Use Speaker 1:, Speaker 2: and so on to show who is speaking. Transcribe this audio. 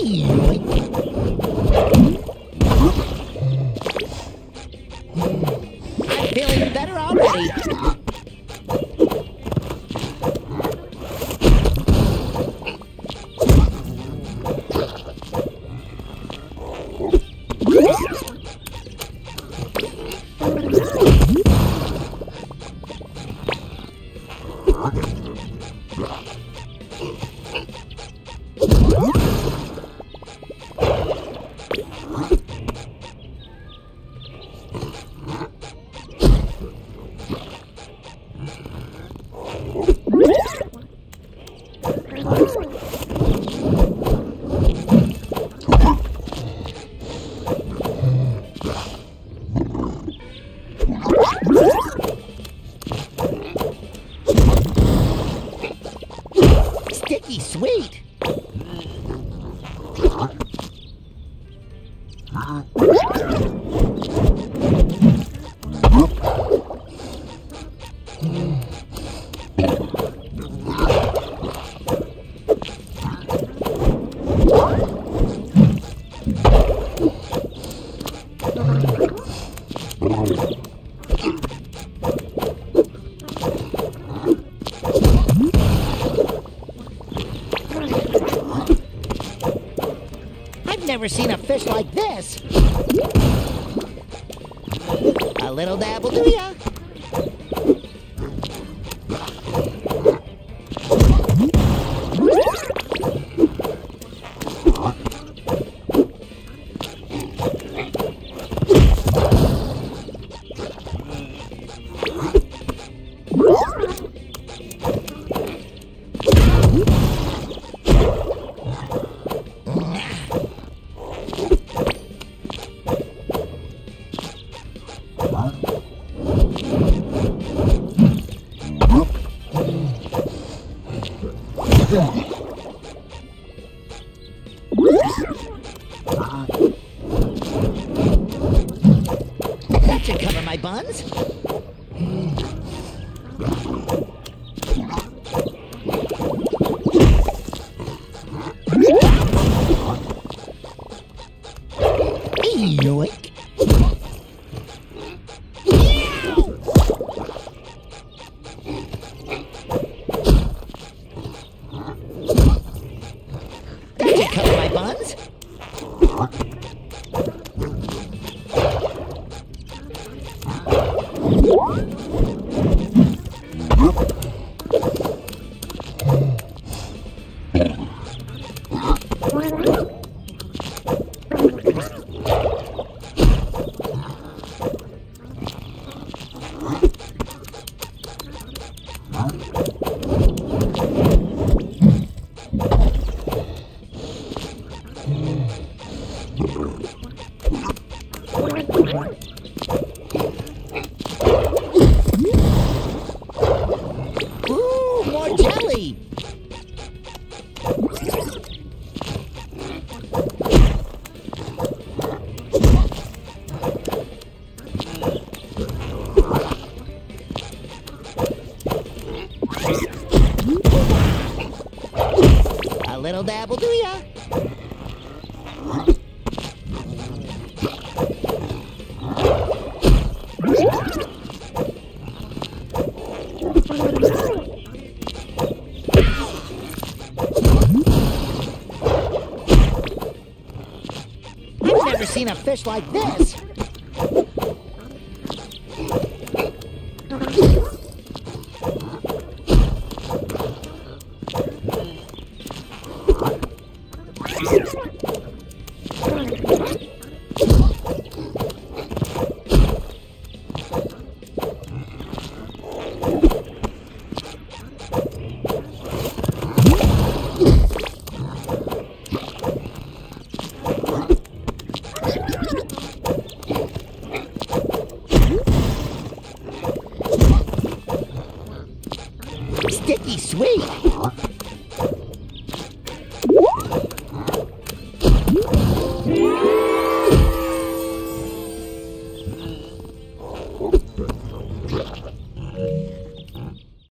Speaker 1: Feeling better already. Sticky sweet. I've never seen a fish like this. A little dabble, do ya? That should cover my buns. Yoink. Should cover my Little dabble, do ya? I've never seen a fish like this. sticky sweet.